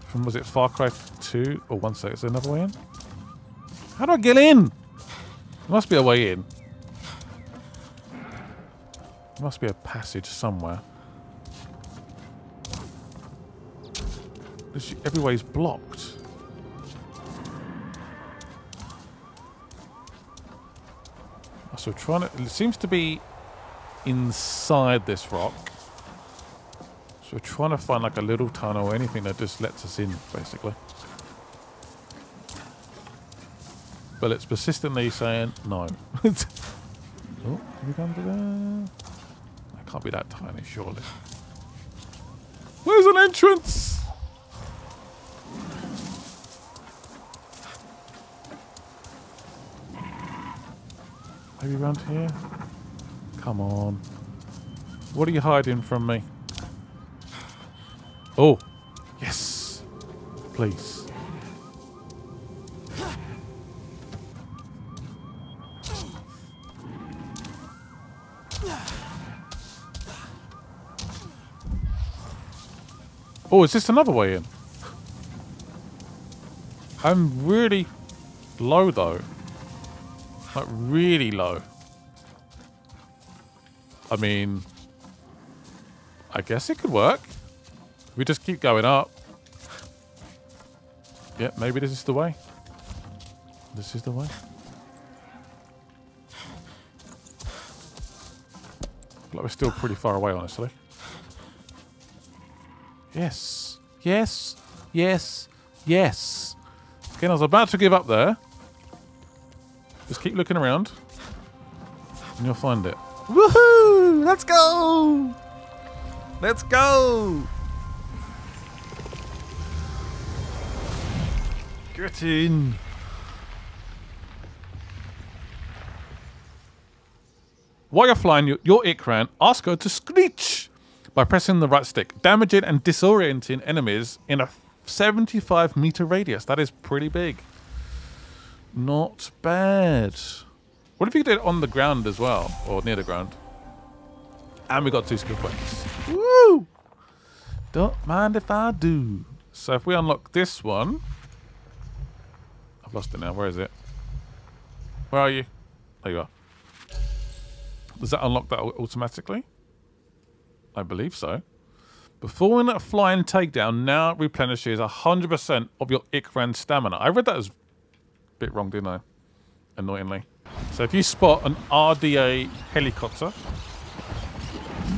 From, was it Far Cry 2? Or one sec, is there another way in? How do I get in? There must be a way in. There must be a passage somewhere. Every way is blocked. So trying to... It seems to be inside this rock. So we're trying to find like a little tunnel or anything that just lets us in, basically. But it's persistently saying no. [LAUGHS] oh, can we go under there? That can't be that tiny, surely. Where's an entrance? Maybe around here? Come on. What are you hiding from me? Oh. Yes. Please. Oh, is this another way in? I'm really low though. Like really low. I mean, I guess it could work. We just keep going up. Yeah, maybe this is the way. This is the way. Like we're still pretty far away, honestly. Yes. Yes. Yes. Yes. Again, I was about to give up there. Just keep looking around. And you'll find it. Woohoo! Let's go! Let's go! Get in! While you're flying your, your Ikran, ask her to screech by pressing the right stick, damaging and disorienting enemies in a 75 meter radius. That is pretty big. Not bad. What if you did it on the ground as well, or near the ground? And we got two skill points. Woo! Don't mind if I do. So if we unlock this one, I've lost it now. Where is it? Where are you? There you are. Does that unlock that automatically? I believe so. Performing a flying takedown now replenishes 100% of your Ikran stamina. I read that as bit wrong, didn't I? Annoyingly. So if you spot an RDA helicopter,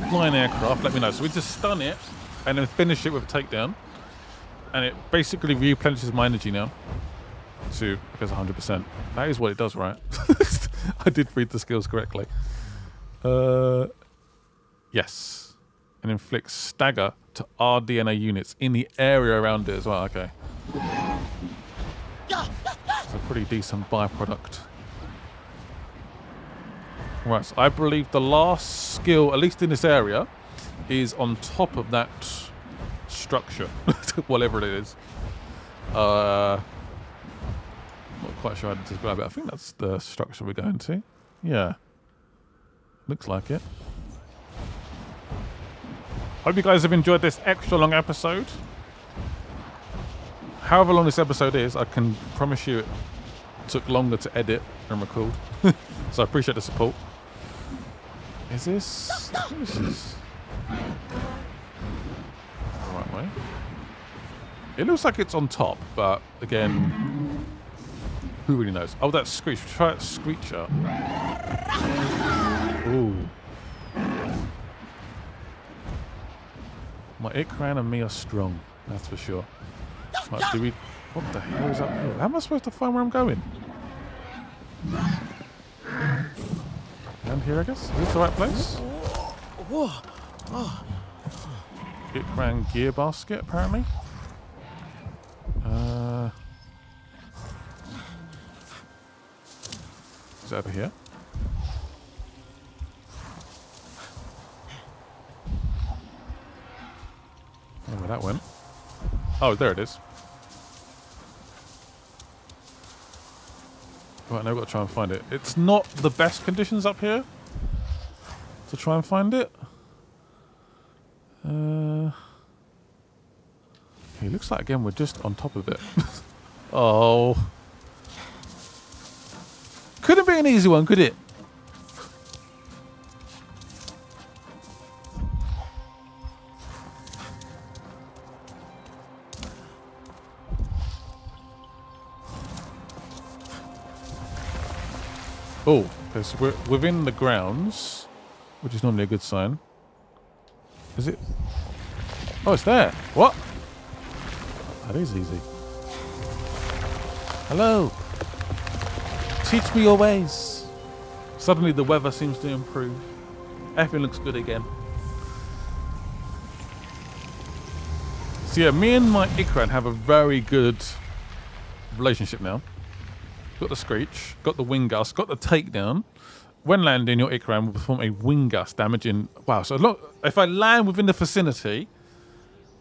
flying aircraft, let me know. So we just stun it and then finish it with a takedown. And it basically replenishes my energy now to, I guess, 100%. That is what it does, right? [LAUGHS] I did read the skills correctly. Uh, yes. And inflicts stagger to RDNA units in the area around it as well. Okay. A pretty decent byproduct. Right, so I believe the last skill, at least in this area, is on top of that structure, [LAUGHS] whatever it is. Uh, not quite sure how to describe it. I think that's the structure we're going to. Yeah. Looks like it. Hope you guys have enjoyed this extra long episode. However long this episode is, I can promise you it took longer to edit and record. [LAUGHS] so I appreciate the support. Is this... this is the right way? It looks like it's on top, but again, who really knows? Oh, that Screech. Try it, Screecher. Ooh. My Ikran and me are strong, that's for sure. Do we... What the hell is up here? How am I supposed to find where I'm going? And here, I guess? Is this the right place? Whoa. Oh. Ikran gear basket, apparently. Uh... Is it over here? Where that went. Oh, there it is. Right, now we've got to try and find it. It's not the best conditions up here to try and find it. Uh, it looks like, again, we're just on top of it. [LAUGHS] oh. Couldn't be an easy one, could it? Okay, so we're within the grounds, which is normally a good sign. Is it? Oh, it's there. What? That is easy. Hello. Teach me your ways. Suddenly the weather seems to improve. Everything looks good again. So yeah, me and my Ikran have a very good relationship now. Got the screech, got the wing gust, got the takedown. When landing, your Ikran will perform a wing gust, damaging. Wow! So look, if I land within the vicinity,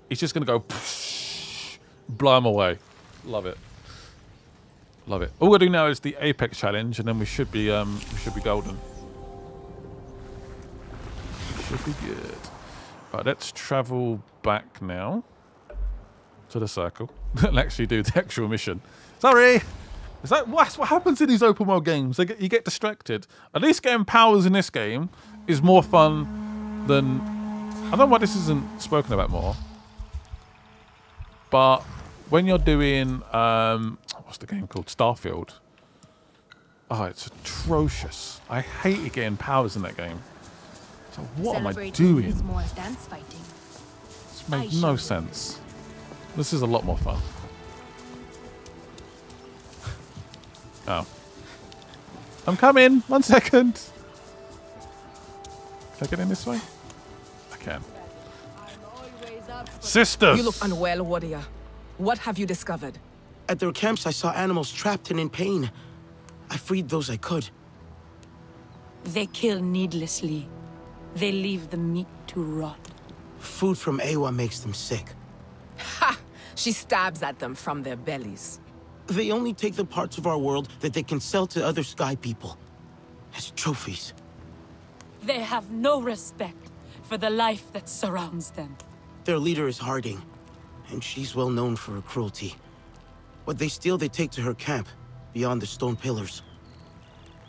it's just going to go [LAUGHS] blow him away. Love it. Love it. All we're doing now is the apex challenge, and then we should be um we should be golden. Should be good. Right, let's travel back now to the circle [LAUGHS] and actually do the actual mission. Sorry. Is that what's what happens in these open world games? They get, you get distracted. At least getting powers in this game is more fun than I don't know why this isn't spoken about more. But when you're doing um, what's the game called? Starfield. Oh, it's atrocious. I hated getting powers in that game. So what am I doing? is more dance fighting. This made no sense. This is a lot more fun. Oh. I'm coming. One second. Can I get in this way? I can. Sisters! You look unwell, warrior. What have you discovered? At their camps, I saw animals trapped and in pain. I freed those I could. They kill needlessly. They leave the meat to rot. Food from Eywa makes them sick. Ha! She stabs at them from their bellies. They only take the parts of our world that they can sell to other sky people. As trophies. They have no respect for the life that surrounds them. Their leader is Harding, and she's well known for her cruelty. What they steal, they take to her camp, beyond the stone pillars.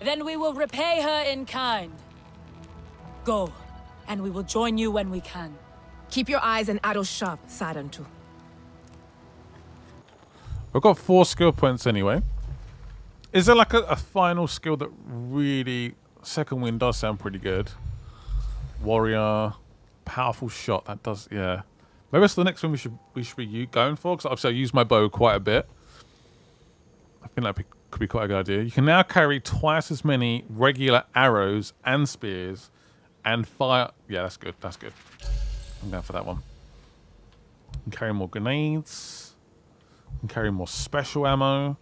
Then we will repay her in kind. Go, and we will join you when we can. Keep your eyes and arrows sharp, Sarentu. We've got four skill points anyway. Is there like a, a final skill that really... Second wind does sound pretty good. Warrior. Powerful shot. That does... Yeah. Maybe that's the next one we should we should be going for. Because obviously I use my bow quite a bit. I think that could be quite a good idea. You can now carry twice as many regular arrows and spears and fire... Yeah, that's good. That's good. I'm going for that one. Carry more grenades. Can carry more special ammo.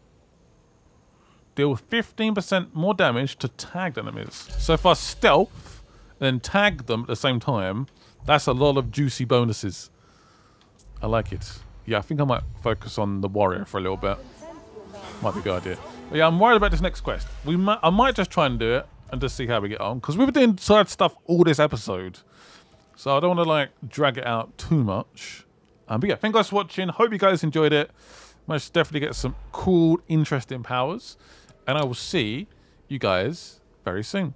Deal 15% more damage to tagged enemies. So if I stealth and then tag them at the same time, that's a lot of juicy bonuses. I like it. Yeah, I think I might focus on the warrior for a little bit. Might be a good idea. But yeah, I'm worried about this next quest. We might, I might just try and do it and just see how we get on. Because we were doing side stuff all this episode. So I don't want to like drag it out too much. Um, but yeah, thank you guys for watching. Hope you guys enjoyed it managed to definitely get some cool, interesting powers. And I will see you guys very soon.